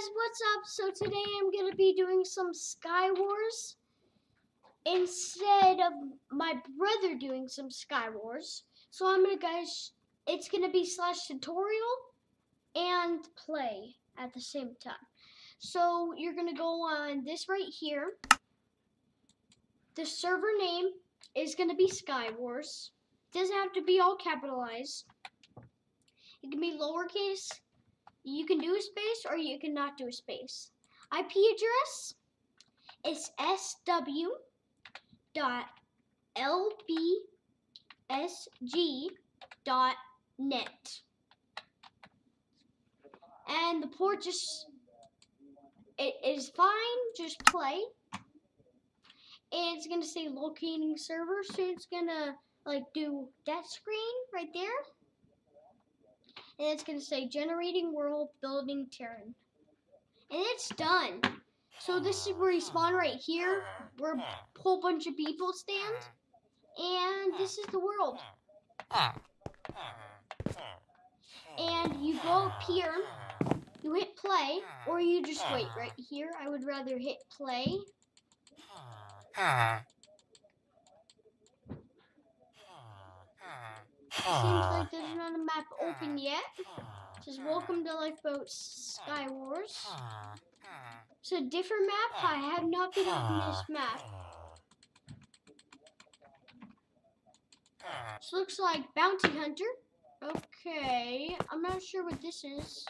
guys, what's up? So today I'm gonna be doing some Sky Wars instead of my brother doing some Sky Wars. So I'm gonna guys, it's gonna be slash tutorial and play at the same time. So you're gonna go on this right here. The server name is gonna be Sky Wars. Doesn't have to be all capitalized. It can be lowercase you can do a space or you can not do a space. IP address is sw dot lbsg dot net. And the port just it is fine, just play. And it's gonna say locating server, so it's gonna like do that screen right there and it's going to say generating world building terrain. And it's done. So this is where you spawn right here, where a whole bunch of people stand. And this is the world. And you go up here, you hit play, or you just wait right here. I would rather hit play. Seems like there's not a map open yet. It says welcome to Lifeboat Sky Wars. It's a different map. I have not been on this map. This looks like Bounty Hunter. Okay, I'm not sure what this is.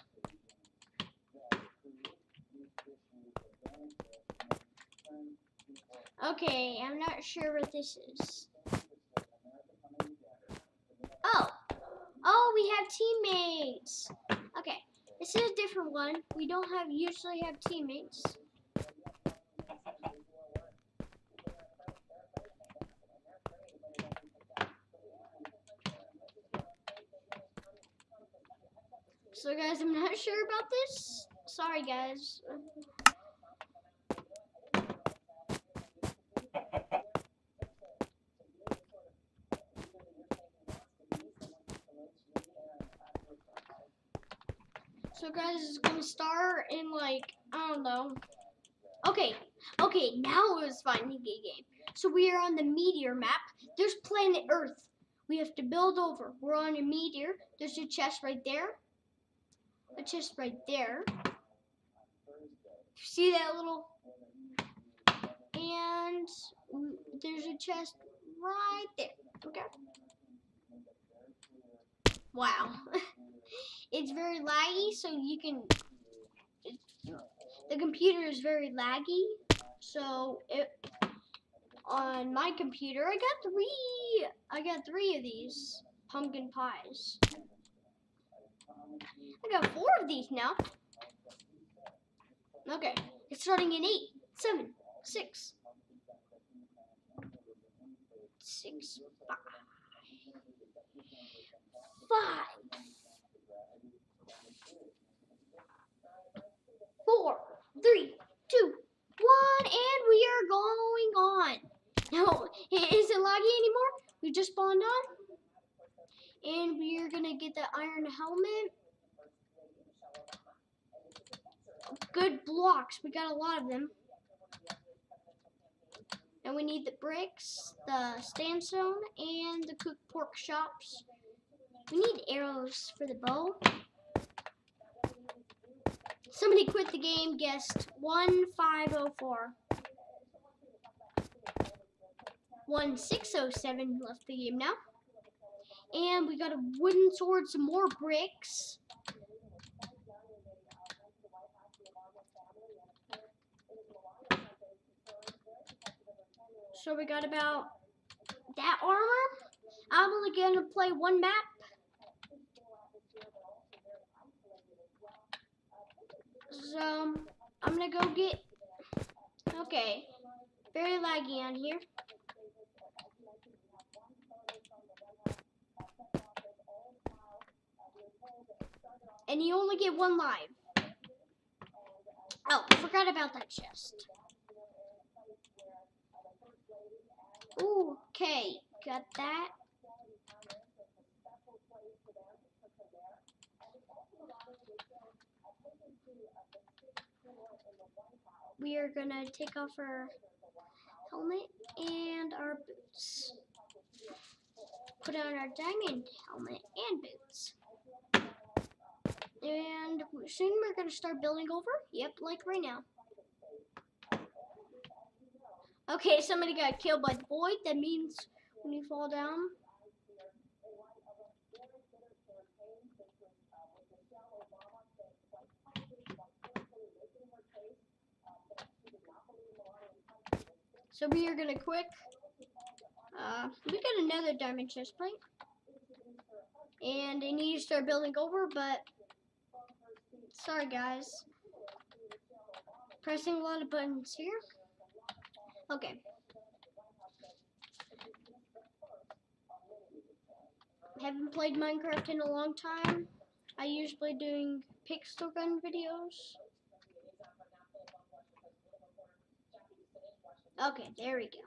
Okay, I'm not sure what this is. Oh, we have teammates. Okay, this is a different one. We don't have usually have teammates. So guys, I'm not sure about this. Sorry guys. So guys, it's gonna start in like, I don't know. Okay, okay, now it was finding a game. So we are on the meteor map. There's planet Earth. We have to build over. We're on a meteor. There's a chest right there. A chest right there. See that little? And there's a chest right there. Okay. Wow. it's very laggy, so you can. the computer is very laggy, so it on my computer I got three. I got three of these pumpkin pies. I got four of these now. Okay, it's starting in eight, seven, six, six, five. four, three, two, one, and we are going on. No, it isn't laggy anymore. We just spawned on. And we are going to get the iron helmet. Good blocks. We got a lot of them. And we need the bricks, the sandstone, and the cooked pork chops. We need arrows for the bow. Somebody quit the game, guest 1504. 1607 left the game now. And we got a wooden sword, some more bricks. So we got about that armor. I'm only going to play one map So, I'm gonna go get, okay, very laggy on here. And you only get one live. Oh, I forgot about that chest. Ooh, okay, got that. We are gonna take off our helmet and our boots. Put on our diamond helmet and boots. And soon we're gonna start building over. Yep, like right now. Okay, somebody got killed by the void. That means when you fall down. So we are gonna quick. Uh, we got another diamond chest plate, and I need to start building over, but sorry guys. Pressing a lot of buttons here. Okay. Haven't played Minecraft in a long time. I usually doing pixel gun videos. Okay, there we go.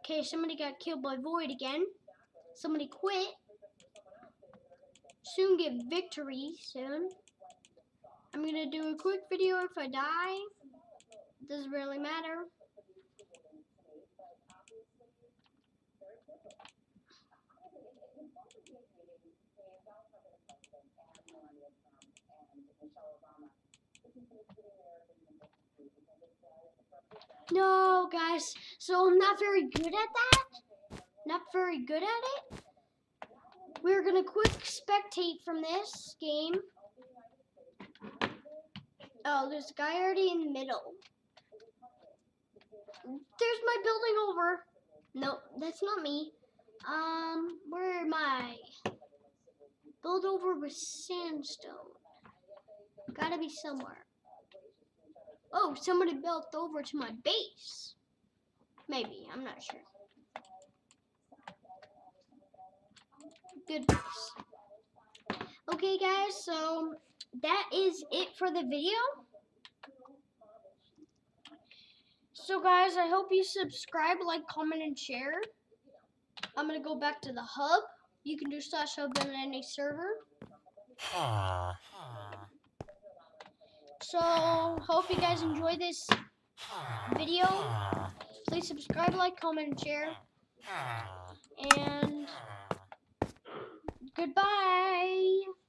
Okay, somebody got killed by Void again. Somebody quit soon get victory soon. I'm gonna do a quick video if I die. Doesn't really matter. No, guys. So I'm not very good at that. Not very good at it. We're gonna quick spectate from this game. Oh, there's a guy already in the middle. There's my building over. No, that's not me. Um, where am I? Build over with sandstone. Gotta be somewhere. Oh, somebody built over to my base. Maybe, I'm not sure. good Okay, guys, so that is it for the video. So, guys, I hope you subscribe, like, comment, and share. I'm going to go back to the hub. You can do slash hub in any server. Ah. So, hope you guys enjoy this video. Please subscribe, like, comment, and share. And Goodbye.